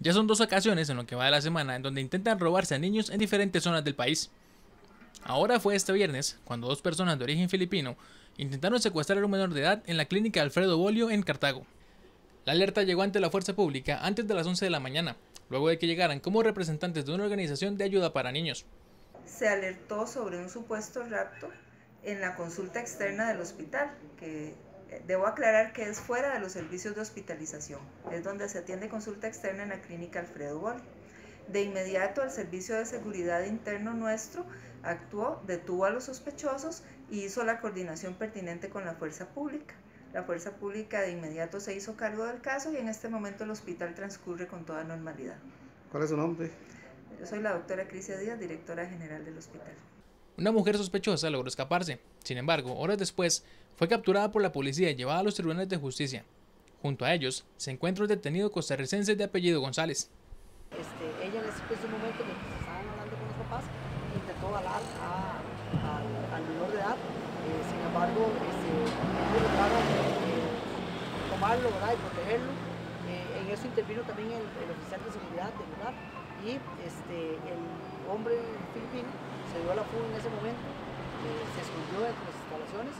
Ya son dos ocasiones en lo que va de la semana en donde intentan robarse a niños en diferentes zonas del país. Ahora fue este viernes cuando dos personas de origen filipino intentaron secuestrar a un menor de edad en la clínica Alfredo Bolio en Cartago. La alerta llegó ante la fuerza pública antes de las 11 de la mañana, luego de que llegaran como representantes de una organización de ayuda para niños. Se alertó sobre un supuesto rapto en la consulta externa del hospital, que Debo aclarar que es fuera de los servicios de hospitalización, es donde se atiende consulta externa en la clínica Alfredo Boll. De inmediato el Servicio de Seguridad Interno nuestro actuó, detuvo a los sospechosos y hizo la coordinación pertinente con la fuerza pública. La fuerza pública de inmediato se hizo cargo del caso y en este momento el hospital transcurre con toda normalidad. ¿Cuál es su nombre? Yo soy la doctora Crisia Díaz, directora general del hospital. Una mujer sospechosa logró escaparse. Sin embargo, horas después, fue capturada por la policía y llevada a los tribunales de justicia. Junto a ellos se encuentra un detenido costarricense de apellido González. Este, ella en ese momento, mientras estaban hablando con los papás, intentó balar al menor de edad. Eh, sin embargo, este, lograron eh, tomarlo y protegerlo. Eh, en eso intervino también el, oficial de seguridad del lugar y este, el hombre filipino se dio a la fuga en ese momento, eh, se escondió entre las instalaciones,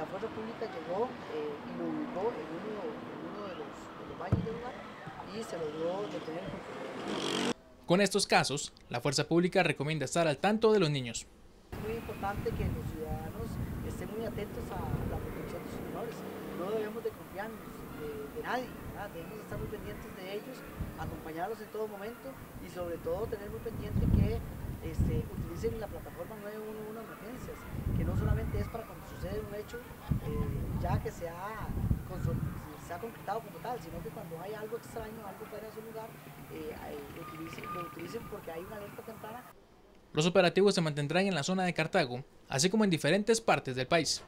la fuerza pública llegó eh, y lo ubicó en uno, de, los, baños del lugar y se logró detener. Con estos casos, la fuerza pública recomienda estar al tanto de los niños. Es muy importante que los ciudadanos estén muy atentos a la protección de sus menores. No debemos de confiarnos de, nadie, debemos estar muy pendientes de ellos, acompañarlos en todo momento y sobre todo tener muy pendiente que este, utilicen la plataforma 911 emergencias, que no solamente es para cuando sucede un hecho eh, ya que se ha, se ha concretado como tal, sino que cuando hay algo extraño, algo fuera de su lugar, eh, lo utilicen porque hay una alerta temprana. Los operativos se mantendrán en la zona de Cartago, así como en diferentes partes del país.